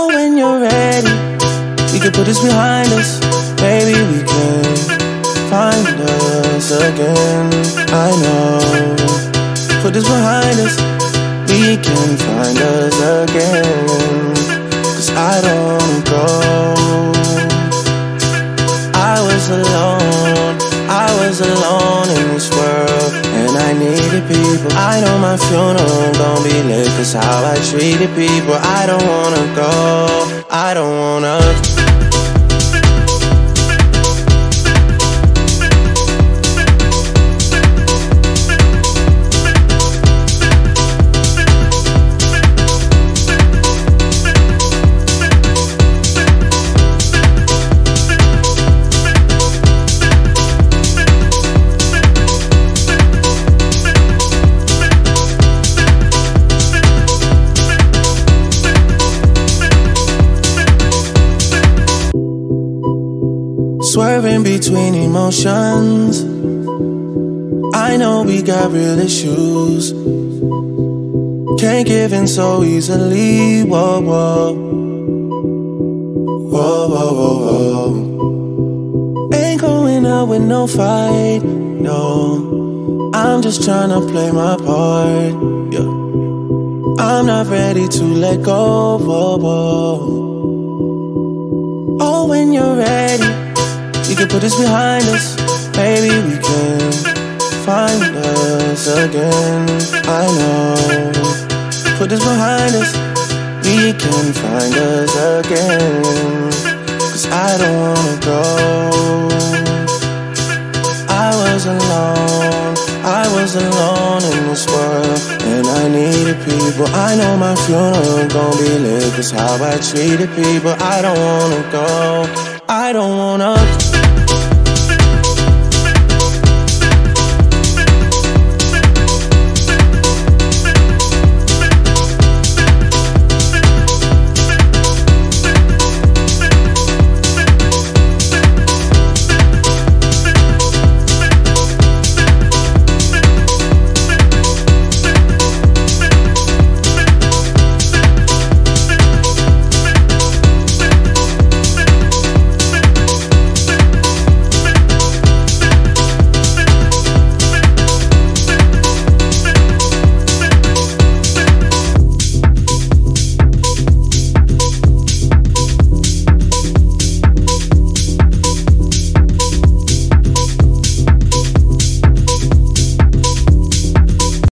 Oh, when you're ready, we can put this behind us. Maybe we can find us again. I know. Put this behind us, we can find us again. I know my funeral gon' be lit, cause how I treated people. I don't wanna go, I don't wanna. Swerving between emotions. I know we got real issues. Can't give in so easily. Whoa, whoa. Whoa, whoa, whoa, whoa. Ain't going out with no fight. No. I'm just trying to play my part. Yeah. I'm not ready to let go. Whoa, whoa. Oh, when you're ready. Can put this behind us. Maybe we can find us again. I know. Put this behind us. We can find us again. Cause I don't wanna go. I was alone. I was alone in this world. And I needed people. I know my funeral gon' be lit. Cause how I treated people. I don't wanna go. I don't wanna.